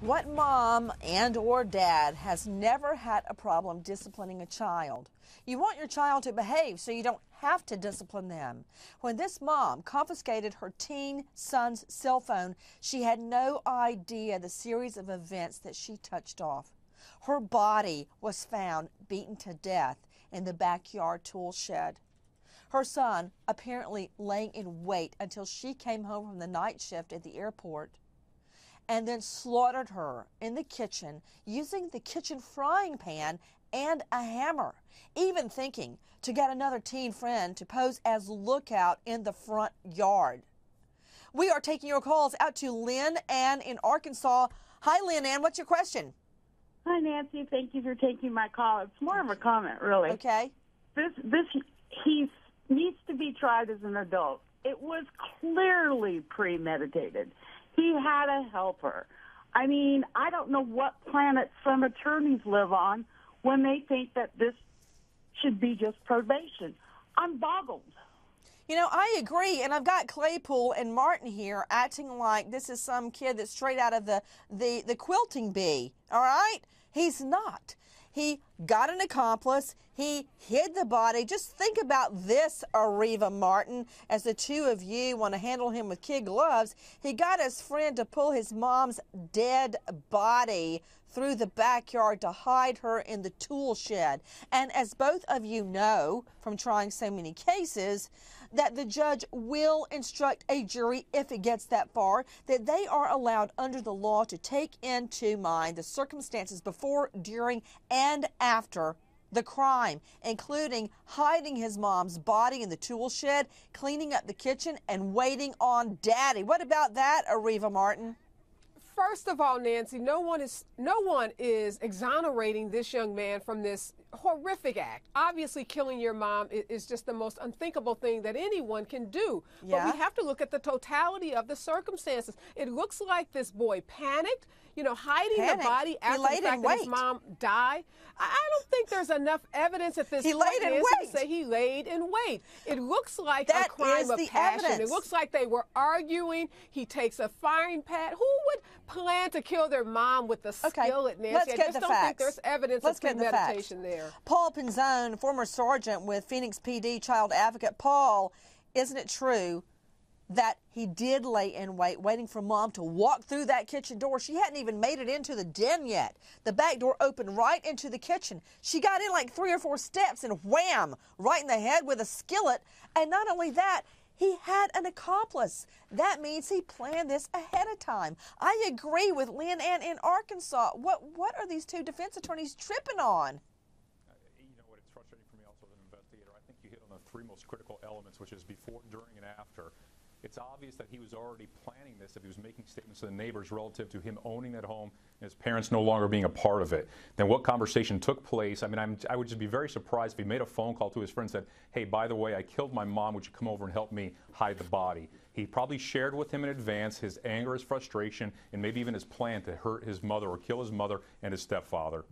What mom and or dad has never had a problem disciplining a child? You want your child to behave so you don't have to discipline them. When this mom confiscated her teen son's cell phone, she had no idea the series of events that she touched off. Her body was found beaten to death in the backyard tool shed. Her son apparently laying in wait until she came home from the night shift at the airport and then slaughtered her in the kitchen using the kitchen frying pan and a hammer, even thinking to get another teen friend to pose as lookout in the front yard. We are taking your calls out to Lynn Ann in Arkansas. Hi, Lynn Ann. What's your question? Hi, Nancy. Thank you for taking my call. It's more of a comment, really. Okay. This, this, he needs to be tried as an adult. It was clearly premeditated. He had a helper. I mean, I don't know what planet some attorneys live on when they think that this should be just probation. I'm boggled. You know, I agree, and I've got Claypool and Martin here acting like this is some kid that's straight out of the the, the quilting bee. All right, he's not. He got an accomplice. He hid the body. Just think about this, Areva Martin, as the two of you want to handle him with kid gloves. He got his friend to pull his mom's dead body through the backyard to hide her in the tool shed. And as both of you know from trying so many cases, that the judge will instruct a jury, if it gets that far, that they are allowed under the law to take into mind the circumstances before, during, and after the crime, including hiding his mom's body in the tool shed, cleaning up the kitchen, and waiting on daddy. What about that, Areva Martin? First of all, Nancy, no one is no one is exonerating this young man from this horrific act. Obviously, killing your mom is, just the most unthinkable thing that anyone can do. Yeah. But we have to look at the totality of the circumstances. It looks like this boy panicked, you know, hiding Panic. the body after the fact that his mom died. I don't think there's enough evidence at this he point laid in wait. to say he laid in wait. It looks like that a crime of passion. Evidence. It looks like they were arguing. He takes a firing pad. Who would plan to kill their mom with a okay. skillet, Nancy? Let's get I just the don't facts. think there's evidence Let's of premeditation the there. Paul Penzone, former sergeant with Phoenix PD child advocate. Paul, isn't it true that he did lay in wait, waiting for mom to walk through that kitchen door. She hadn't even made it into the den yet. The back door opened right into the kitchen. She got in like three or four steps and wham, right in the head with a skillet. And not only that, he had an accomplice. That means he planned this ahead of time. I agree with Lynn Ann in Arkansas. What what are these two defense attorneys tripping on? Uh, you know what? It's frustrating for me also as an investigator. I think you hit on the three most critical elements, which is before, during, and after it's obvious that he was already planning this if he was making statements to the neighbors relative to him owning that home and his parents no longer being a part of it. Then what conversation took place? I mean, I'm, i would just be very surprised if he made a phone call to his friend and said, hey, by the way, I killed my mom. Would you come over and help me hide the body? He probably shared with him in advance his anger, his frustration, and maybe even his plan to hurt his mother or kill his mother and his stepfather.